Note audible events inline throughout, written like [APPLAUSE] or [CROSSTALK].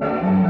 I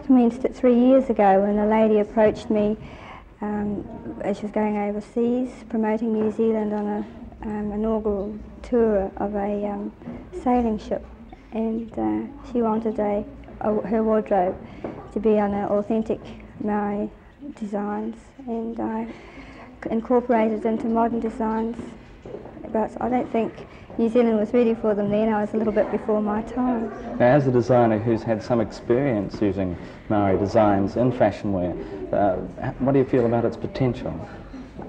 commenced it three years ago when a lady approached me um, as she was going overseas promoting New Zealand on an um, inaugural tour of a um, sailing ship. And uh, she wanted a, a, her wardrobe to be on authentic Maori designs. And I incorporated into modern designs. But I don't think New Zealand was ready for them then. I was a little bit before my time. Now, as a designer who's had some experience using Maori designs in fashion wear, uh, what do you feel about its potential?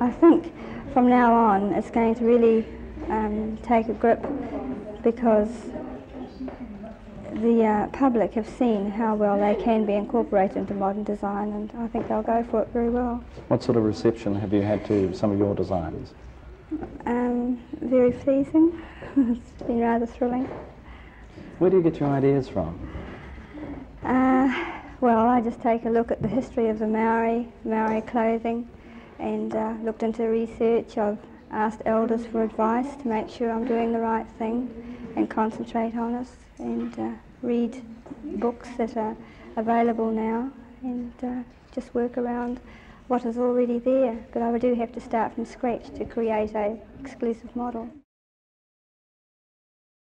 I think from now on it's going to really um, take a grip because the uh, public have seen how well they can be incorporated into modern design and I think they'll go for it very well. What sort of reception have you had to some of your designs? Um, very pleasing. [LAUGHS] it's been rather thrilling. Where do you get your ideas from? Uh, well, I just take a look at the history of the Maori, Maori clothing, and uh, looked into research. I've asked elders for advice to make sure I'm doing the right thing and concentrate on it, and uh, read books that are available now, and uh, just work around what is already there, but I do have to start from scratch to create a exclusive model.